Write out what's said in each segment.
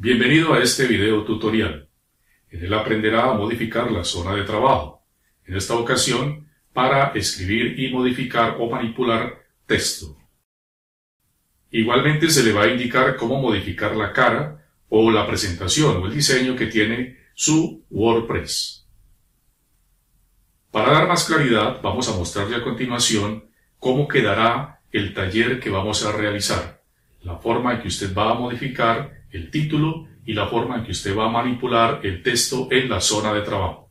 Bienvenido a este video tutorial. En él aprenderá a modificar la zona de trabajo, en esta ocasión para escribir y modificar o manipular texto. Igualmente se le va a indicar cómo modificar la cara o la presentación o el diseño que tiene su WordPress. Para dar más claridad, vamos a mostrarle a continuación cómo quedará el taller que vamos a realizar, la forma en que usted va a modificar el título y la forma en que usted va a manipular el texto en la zona de trabajo.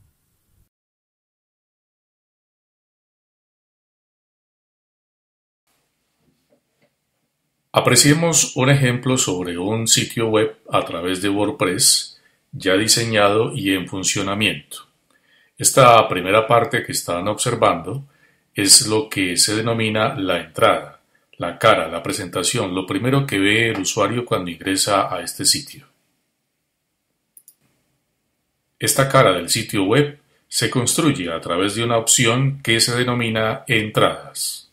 Apreciemos un ejemplo sobre un sitio web a través de WordPress ya diseñado y en funcionamiento. Esta primera parte que están observando es lo que se denomina la entrada la cara, la presentación, lo primero que ve el usuario cuando ingresa a este sitio. Esta cara del sitio web se construye a través de una opción que se denomina entradas.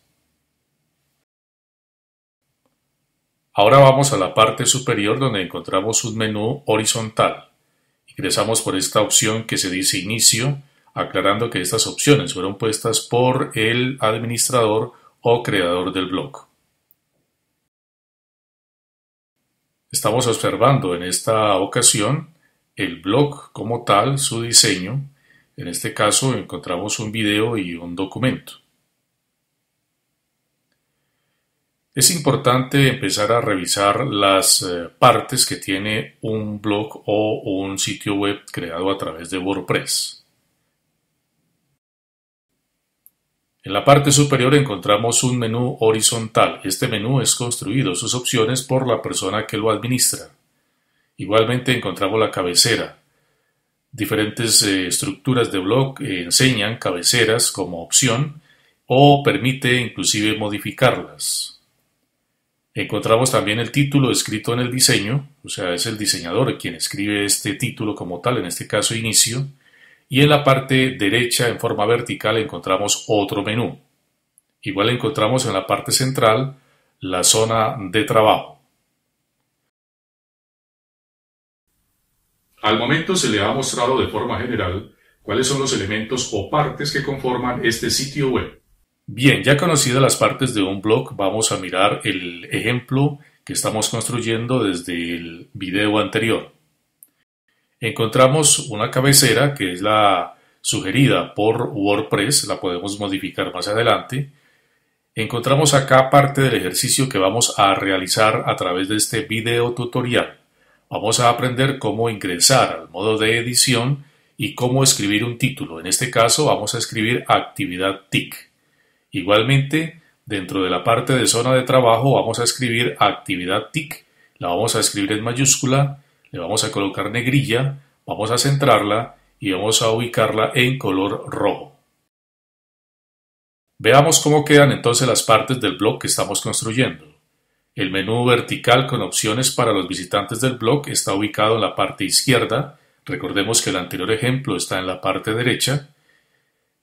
Ahora vamos a la parte superior donde encontramos un menú horizontal. Ingresamos por esta opción que se dice inicio, aclarando que estas opciones fueron puestas por el administrador o creador del blog. Estamos observando en esta ocasión el blog como tal, su diseño. En este caso encontramos un video y un documento. Es importante empezar a revisar las eh, partes que tiene un blog o un sitio web creado a través de WordPress. En la parte superior encontramos un menú horizontal. Este menú es construido, sus opciones, por la persona que lo administra. Igualmente encontramos la cabecera. Diferentes eh, estructuras de blog enseñan cabeceras como opción o permite inclusive modificarlas. Encontramos también el título escrito en el diseño, o sea, es el diseñador quien escribe este título como tal, en este caso inicio, y en la parte derecha en forma vertical encontramos otro menú. Igual encontramos en la parte central la zona de trabajo. Al momento se le ha mostrado de forma general cuáles son los elementos o partes que conforman este sitio web. Bien, ya conocidas las partes de un blog, vamos a mirar el ejemplo que estamos construyendo desde el video anterior encontramos una cabecera que es la sugerida por WordPress, la podemos modificar más adelante. Encontramos acá parte del ejercicio que vamos a realizar a través de este video tutorial. Vamos a aprender cómo ingresar al modo de edición y cómo escribir un título. En este caso vamos a escribir actividad TIC. Igualmente, dentro de la parte de zona de trabajo vamos a escribir actividad TIC. La vamos a escribir en mayúscula le vamos a colocar negrilla, vamos a centrarla y vamos a ubicarla en color rojo. Veamos cómo quedan entonces las partes del blog que estamos construyendo. El menú vertical con opciones para los visitantes del blog está ubicado en la parte izquierda. Recordemos que el anterior ejemplo está en la parte derecha.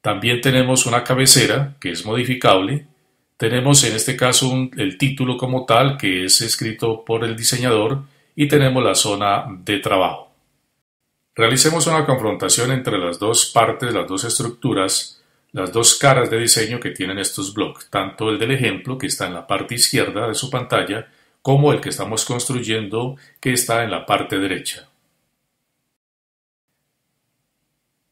También tenemos una cabecera que es modificable. Tenemos en este caso el título como tal que es escrito por el diseñador y tenemos la zona de trabajo. Realicemos una confrontación entre las dos partes, las dos estructuras, las dos caras de diseño que tienen estos bloques, tanto el del ejemplo que está en la parte izquierda de su pantalla, como el que estamos construyendo que está en la parte derecha.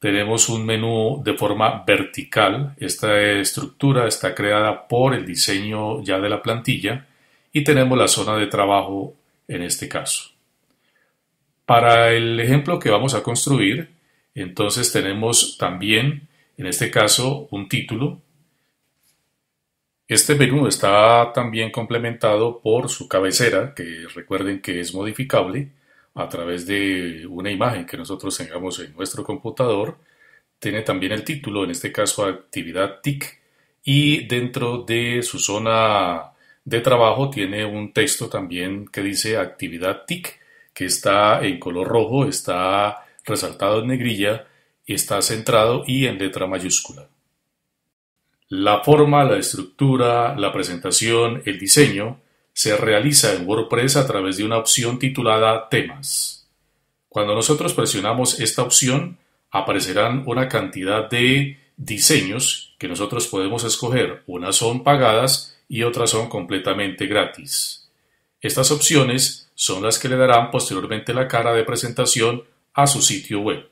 Tenemos un menú de forma vertical. Esta estructura está creada por el diseño ya de la plantilla y tenemos la zona de trabajo en este caso. Para el ejemplo que vamos a construir, entonces tenemos también, en este caso, un título. Este menú está también complementado por su cabecera, que recuerden que es modificable a través de una imagen que nosotros tengamos en nuestro computador. Tiene también el título, en este caso actividad TIC, y dentro de su zona de trabajo tiene un texto también que dice actividad TIC, que está en color rojo, está resaltado en negrilla, está centrado y en letra mayúscula. La forma, la estructura, la presentación, el diseño se realiza en WordPress a través de una opción titulada Temas. Cuando nosotros presionamos esta opción, aparecerán una cantidad de diseños que nosotros podemos escoger. Unas son pagadas y otras son completamente gratis. Estas opciones son las que le darán posteriormente la cara de presentación a su sitio web.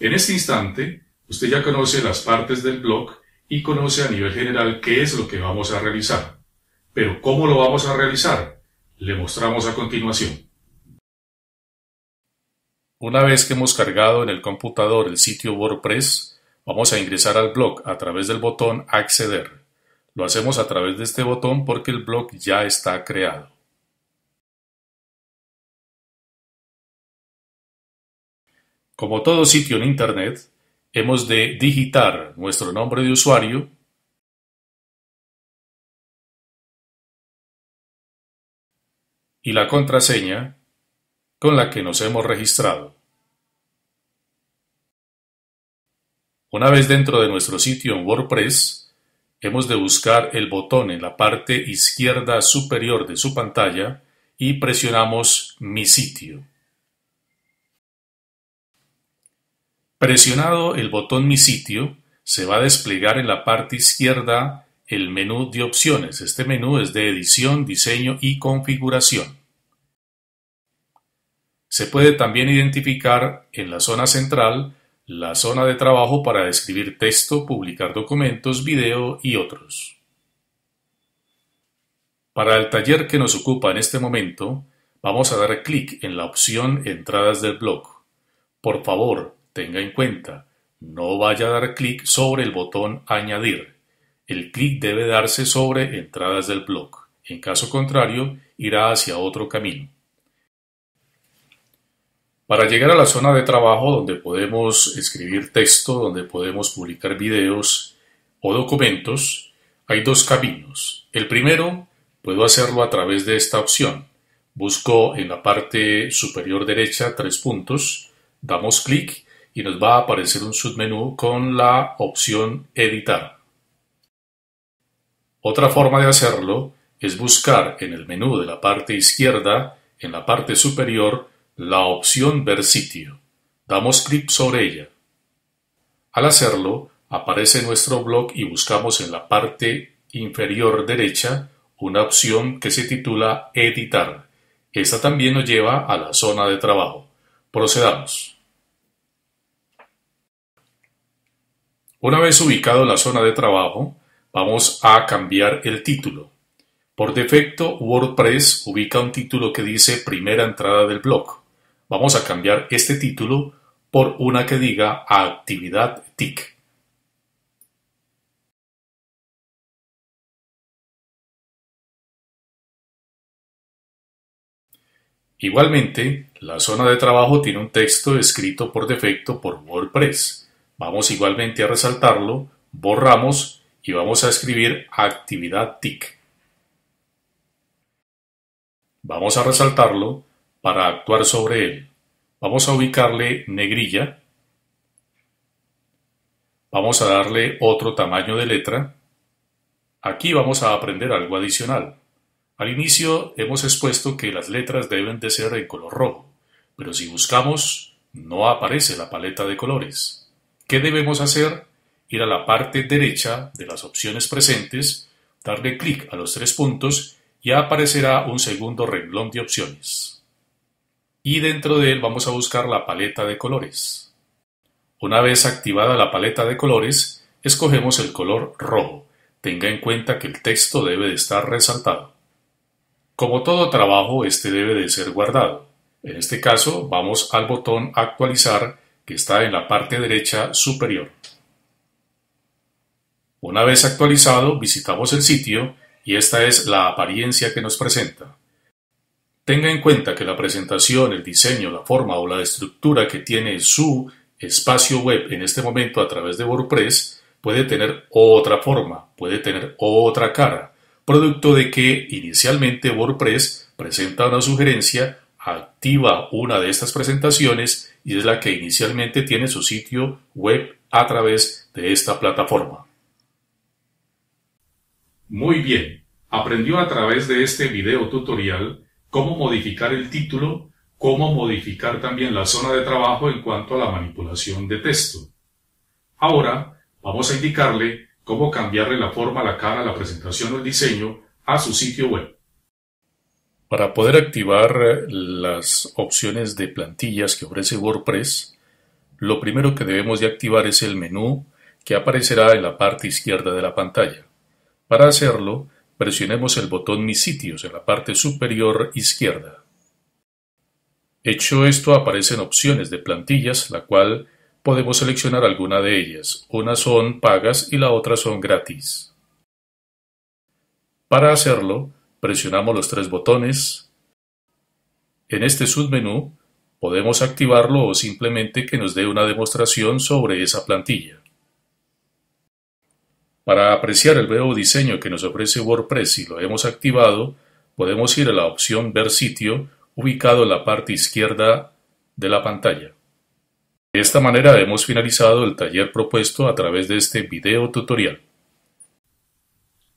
En este instante, usted ya conoce las partes del blog y conoce a nivel general qué es lo que vamos a realizar. Pero ¿cómo lo vamos a realizar? Le mostramos a continuación. Una vez que hemos cargado en el computador el sitio WordPress, vamos a ingresar al blog a través del botón Acceder. Lo hacemos a través de este botón porque el blog ya está creado. Como todo sitio en Internet, hemos de digitar nuestro nombre de usuario y la contraseña con la que nos hemos registrado. Una vez dentro de nuestro sitio en WordPress, hemos de buscar el botón en la parte izquierda superior de su pantalla y presionamos Mi sitio. Presionado el botón Mi sitio, se va a desplegar en la parte izquierda el menú de opciones. Este menú es de edición, diseño y configuración. Se puede también identificar en la zona central la zona de trabajo para escribir texto, publicar documentos, video y otros. Para el taller que nos ocupa en este momento, vamos a dar clic en la opción Entradas del blog. Por favor, tenga en cuenta, no vaya a dar clic sobre el botón Añadir. El clic debe darse sobre Entradas del blog. En caso contrario, irá hacia otro camino. Para llegar a la zona de trabajo donde podemos escribir texto, donde podemos publicar videos o documentos, hay dos caminos. El primero, puedo hacerlo a través de esta opción. Busco en la parte superior derecha tres puntos, damos clic y nos va a aparecer un submenú con la opción Editar. Otra forma de hacerlo es buscar en el menú de la parte izquierda, en la parte superior, la opción Ver sitio. Damos clic sobre ella. Al hacerlo, aparece nuestro blog y buscamos en la parte inferior derecha una opción que se titula Editar. Esta también nos lleva a la zona de trabajo. Procedamos. Una vez ubicado la zona de trabajo, vamos a cambiar el título. Por defecto, WordPress ubica un título que dice primera entrada del blog. Vamos a cambiar este título por una que diga actividad TIC. Igualmente, la zona de trabajo tiene un texto escrito por defecto por WordPress. Vamos igualmente a resaltarlo, borramos y vamos a escribir actividad TIC. Vamos a resaltarlo para actuar sobre él. Vamos a ubicarle negrilla. Vamos a darle otro tamaño de letra. Aquí vamos a aprender algo adicional. Al inicio hemos expuesto que las letras deben de ser en color rojo, pero si buscamos no aparece la paleta de colores. ¿Qué debemos hacer? Ir a la parte derecha de las opciones presentes, darle clic a los tres puntos y aparecerá un segundo renglón de opciones y dentro de él vamos a buscar la paleta de colores. Una vez activada la paleta de colores, escogemos el color rojo. Tenga en cuenta que el texto debe de estar resaltado. Como todo trabajo, este debe de ser guardado. En este caso, vamos al botón Actualizar está en la parte derecha superior. Una vez actualizado, visitamos el sitio y esta es la apariencia que nos presenta. Tenga en cuenta que la presentación, el diseño, la forma o la estructura que tiene su espacio web en este momento a través de WordPress puede tener otra forma, puede tener otra cara, producto de que inicialmente WordPress presenta una sugerencia, activa una de estas presentaciones y es la que inicialmente tiene su sitio web a través de esta plataforma. Muy bien, aprendió a través de este video tutorial cómo modificar el título, cómo modificar también la zona de trabajo en cuanto a la manipulación de texto. Ahora vamos a indicarle cómo cambiarle la forma, la cara, la presentación o el diseño a su sitio web. Para poder activar eh, las opciones de plantillas que ofrece WordPress, lo primero que debemos de activar es el menú que aparecerá en la parte izquierda de la pantalla. Para hacerlo, presionemos el botón Mis sitios en la parte superior izquierda. Hecho esto, aparecen opciones de plantillas, la cual podemos seleccionar alguna de ellas. Unas son pagas y la otra son gratis. Para hacerlo, presionamos los tres botones. En este submenú podemos activarlo o simplemente que nos dé una demostración sobre esa plantilla. Para apreciar el nuevo diseño que nos ofrece WordPress si lo hemos activado, podemos ir a la opción Ver sitio ubicado en la parte izquierda de la pantalla. De esta manera hemos finalizado el taller propuesto a través de este video tutorial.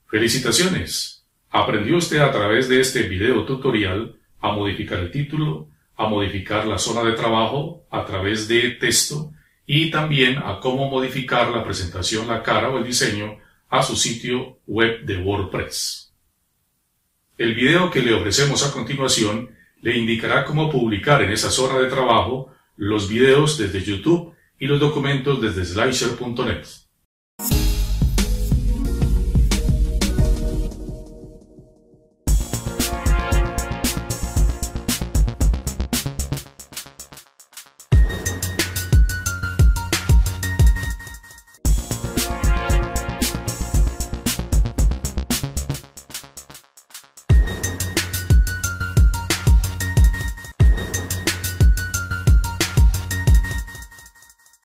¡Felicitaciones! Aprendió usted a través de este video tutorial a modificar el título, a modificar la zona de trabajo a través de texto y también a cómo modificar la presentación, la cara o el diseño a su sitio web de WordPress. El video que le ofrecemos a continuación le indicará cómo publicar en esa zona de trabajo los videos desde YouTube y los documentos desde slideshare.net.